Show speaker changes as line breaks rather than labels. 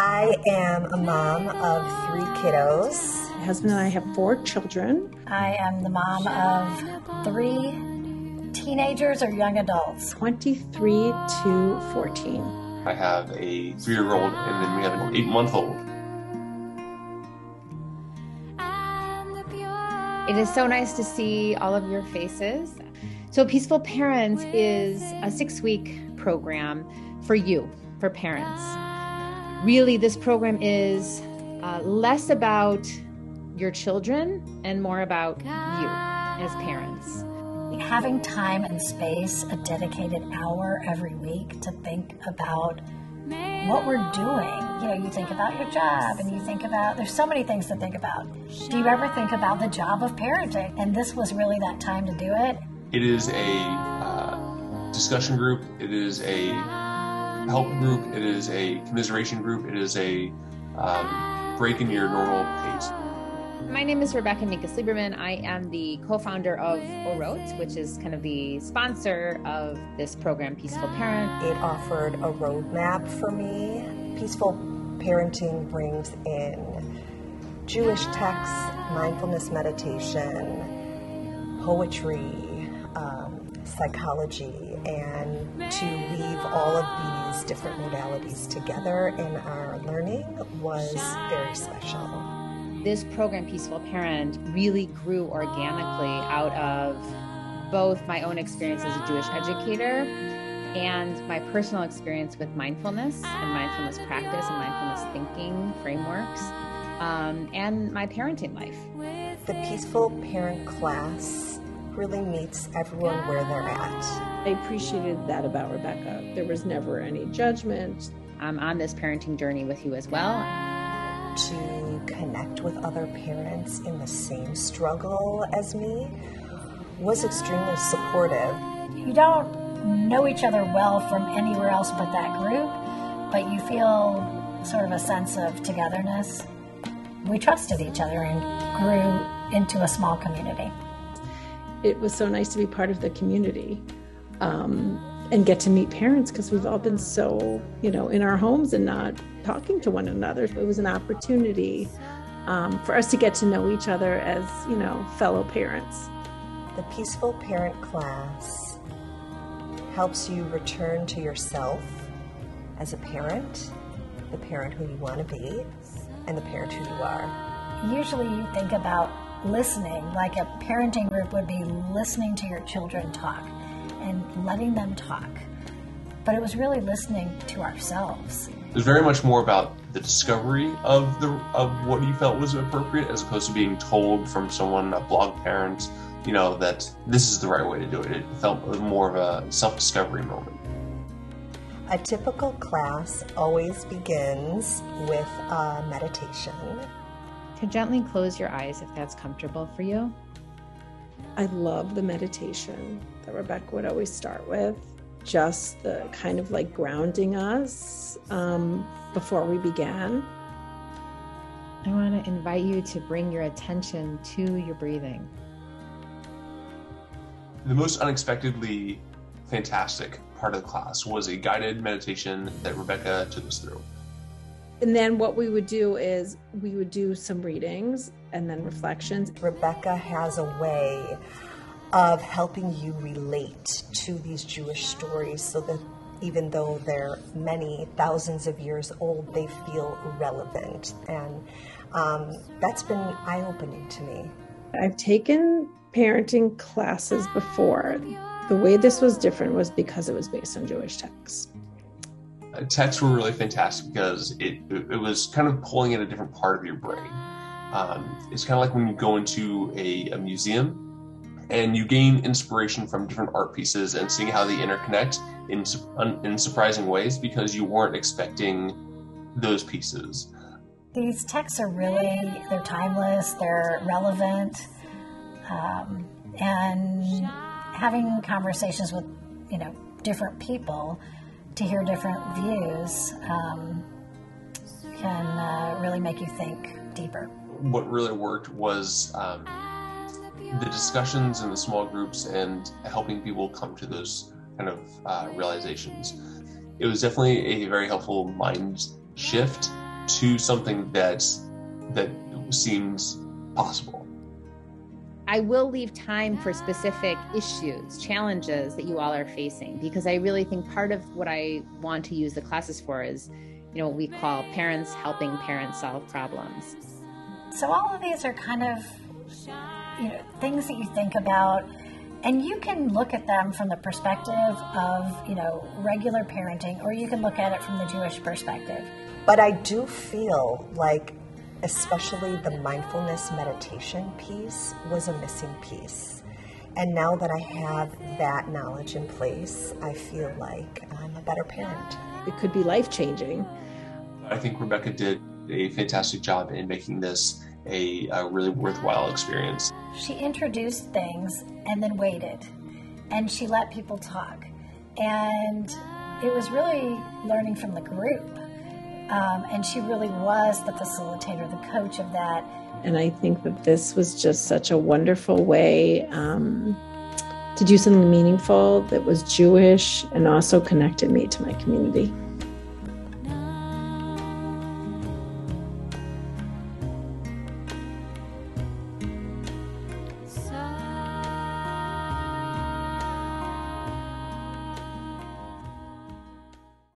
I am a mom of three kiddos.
My husband and I have four children.
I am the mom of three teenagers or young adults.
23 to 14.
I have a three year old and then we have an eight month old.
It is so nice to see all of your faces. So, Peaceful Parents is a six week program for you, for parents. Really, this program is uh, less about your children and more about you as parents.
Having time and space, a dedicated hour every week to think about what we're doing. You know, you think about your job and you think about, there's so many things to think about. Do you ever think about the job of parenting? And this was really that time to do it.
It is a uh, discussion group, it is a help group, it is a commiseration group, it is a um, break in your normal pace.
My name is Rebecca Mikas Lieberman. I am the co founder of Orot, which is kind of the sponsor of this program, Peaceful Parent.
It offered a roadmap for me. Peaceful parenting brings in Jewish texts, mindfulness meditation, poetry, um, psychology, and to weave all of these different modalities together in our learning was very special
this program, Peaceful Parent, really grew organically out of both my own experience as a Jewish educator and my personal experience with mindfulness and mindfulness practice and mindfulness thinking frameworks um, and my parenting life.
The Peaceful Parent class really meets everyone where they're at.
I appreciated that about Rebecca. There was never any judgment.
I'm on this parenting journey with you as well
to connect with other parents in the same struggle as me was extremely supportive.
You don't know each other well from anywhere else but that group, but you feel sort of a sense of togetherness. We trusted each other and grew into a small community.
It was so nice to be part of the community. Um, and get to meet parents because we've all been so, you know, in our homes and not talking to one another. It was an opportunity um, for us to get to know each other as, you know, fellow parents.
The Peaceful Parent class helps you return to yourself as a parent, the parent who you want to be, and the parent who you are.
Usually you think about listening, like a parenting group would be listening to your children talk and letting them talk. But it was really listening to ourselves.
It was very much more about the discovery of the of what you felt was appropriate, as opposed to being told from someone, a blog parent, you know, that this is the right way to do it. It felt more of a self-discovery moment.
A typical class always begins with a meditation.
To gently close your eyes if that's comfortable for you.
I love the meditation that Rebecca would always start with, just the kind of like grounding us um, before we began.
I want to invite you to bring your attention to your breathing.
The most unexpectedly fantastic part of the class was a guided meditation that Rebecca took us through.
And then what we would do is we would do some readings and then reflections.
Rebecca has a way of helping you relate to these Jewish stories so that even though they're many thousands of years old, they feel relevant. And um, that's been eye opening to me.
I've taken parenting classes before. The way this was different was because it was based on Jewish texts
texts were really fantastic because it, it, was kind of pulling at a different part of your brain. Um, it's kind of like when you go into a, a, museum and you gain inspiration from different art pieces and seeing how they interconnect in, in surprising ways because you weren't expecting those pieces.
These texts are really, they're timeless, they're relevant, um, and having conversations with, you know, different people to hear different views um, can uh, really make you think deeper.
What really worked was um, the discussions in the small groups and helping people come to those kind of uh, realizations. It was definitely a very helpful mind shift to something that's that seems possible.
I will leave time for specific issues, challenges that you all are facing, because I really think part of what I want to use the classes for is, you know, what we call parents helping parents solve problems.
So all of these are kind of, you know, things that you think about, and you can look at them from the perspective of, you know, regular parenting, or you can look at it from the Jewish perspective.
But I do feel like especially the mindfulness meditation piece was a missing piece. And now that I have that knowledge in place, I feel like I'm a better parent.
It could be life changing.
I think Rebecca did a fantastic job in making this a, a really worthwhile experience.
She introduced things and then waited, and she let people talk. And it was really learning from the group um, and she really was the facilitator, the coach of that.
And I think that this was just such a wonderful way um, to do something meaningful that was Jewish and also connected me to my community.